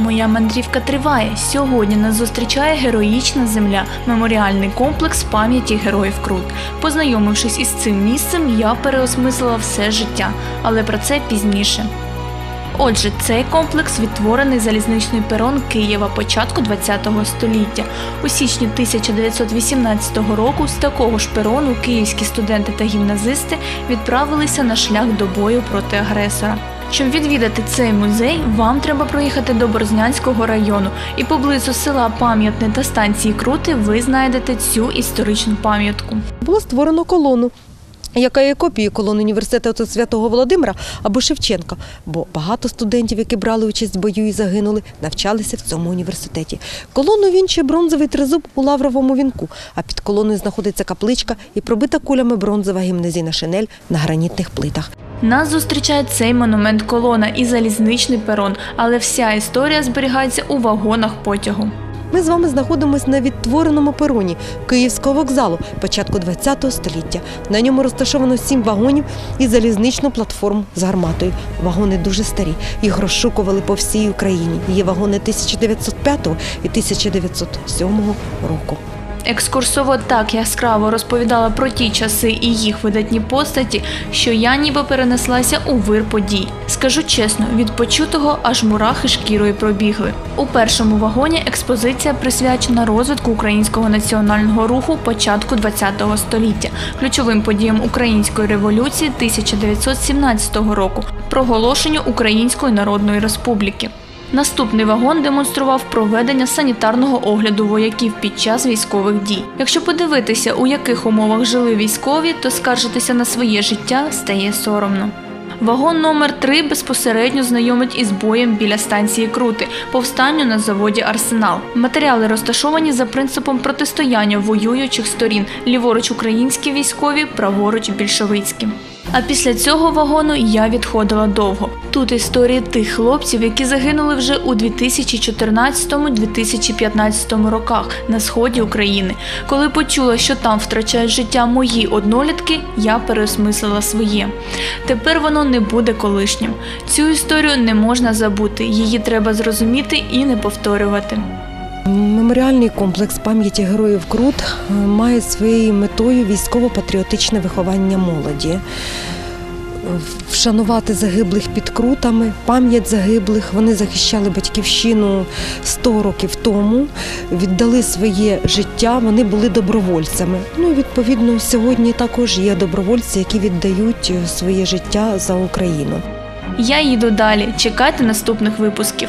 моя мандрівка триває. Сьогодні нас зустрічає героїчна земля, меморіальний комплекс пам'яті героїв Крут. Познайомившись із цим місцем, я переосмислила все життя, але про це пізніше. Отже, цей комплекс відтворений залізничний перон Києва початку ХХ століття. У січні 1918 року з такого ж перону київські студенти та гімназисти відправилися на шлях до бою проти агресора. Щоб відвідати цей музей, вам треба проїхати до Борзнянського району, і поблизу села Пам'ятне та станції Крути ви знайдете цю історичну пам'ятку. Було створено колону. Яка є копією колон університету Святого Володимира або Шевченка, бо багато студентів, які брали участь в бою і загинули, навчалися в цьому університеті. Колону вінчує бронзовий тризуб у лавровому вінку, а під колоною знаходиться капличка і пробита кулями бронзова гімназійна шинель на гранітних плитах. Нас зустрічає цей монумент колона і залізничний перон, але вся історія зберігається у вагонах потягу. Ми з вами знаходимося на відтвореному пероні Київського вокзалу початку ХХ століття. На ньому розташовано сім вагонів і залізничну платформу з гарматою. Вагони дуже старі. Їх розшукували по всій Україні. Є вагони 1905 і 1907 року. Екскурсовод так яскраво розповідала про ті часи і їх видатні постаті, що я ніби перенеслася у вир подій. Скажу чесно, від почутого аж мурахи шкірою пробігли. У першому вагоні експозиція присвячена розвитку українського національного руху початку ХХ століття, ключовим подіям української революції 1917 року, проголошенню Української Народної Республіки. Наступний вагон демонстрував проведення санітарного огляду вояків під час військових дій. Якщо подивитися, у яких умовах жили військові, то скаржитися на своє життя стає соромно. Вагон номер 3 безпосередньо знайомить із боєм біля станції Крути, повстанню на заводі Арсенал. Матеріали розташовані за принципом протистояння воюючих сторін: ліворуч українські військові, праворуч більшовицькі. А після цього вагону я відходила довго. Тут історії тих хлопців, які загинули вже у 2014-2015 роках на сході України. Коли почула, що там втрачають життя мої однолітки, я переосмислила своє. Тепер воно не буде колишнім. Цю історію не можна забути, її треба зрозуміти і не повторювати. Меморіальний комплекс пам'яті героїв Крут е, має своєю метою військово-патріотичне виховання молоді. Вшанувати загиблих під крутами, пам'ять загиблих. Вони захищали батьківщину 100 років тому, віддали своє життя, вони були добровольцями. Ну і відповідно сьогодні також є добровольці, які віддають е, своє життя за Україну. Я їду далі. чекати наступних випусків.